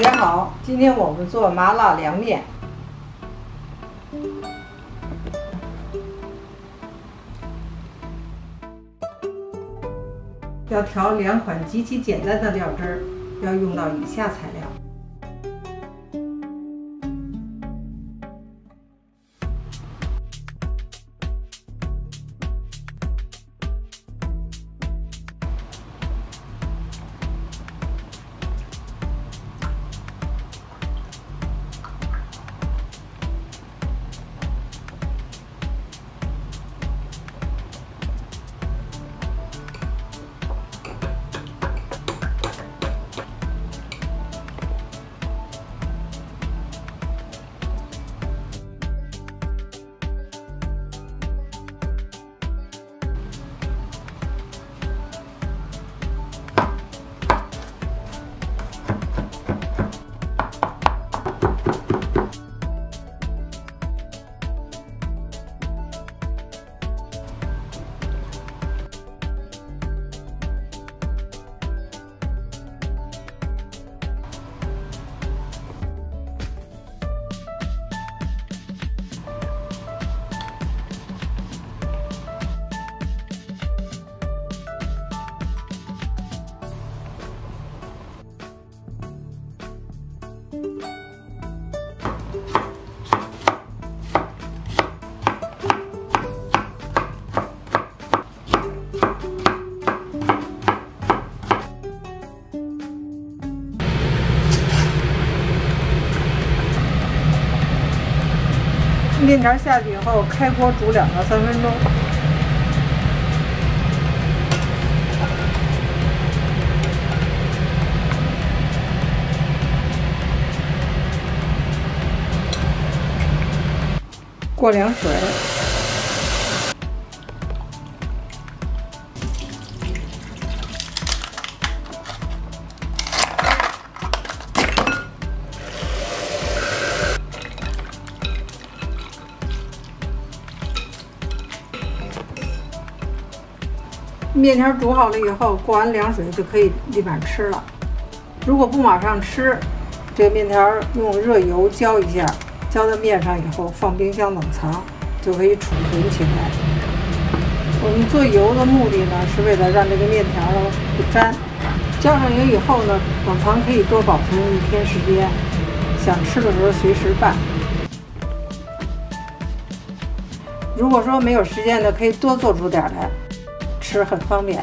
大家好，今天我们做麻辣凉面。要调两款极其简单的料汁儿，要用到以下材料。面条下去以后，开锅煮两到三分钟。过凉水。面条煮好了以后，过完凉水就可以立马吃了。如果不马上吃，这个面条用热油浇一下，浇在面上以后放冰箱冷藏，就可以储存起来。我们做油的目的呢，是为了让这个面条不粘。浇上油以后呢，冷藏可以多保存一天时间，想吃的时候随时拌。如果说没有时间的，可以多做出点来。吃很方便。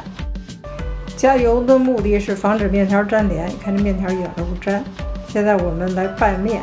加油的目的是防止面条粘连你看这面条一点都不粘。现在我们来拌面。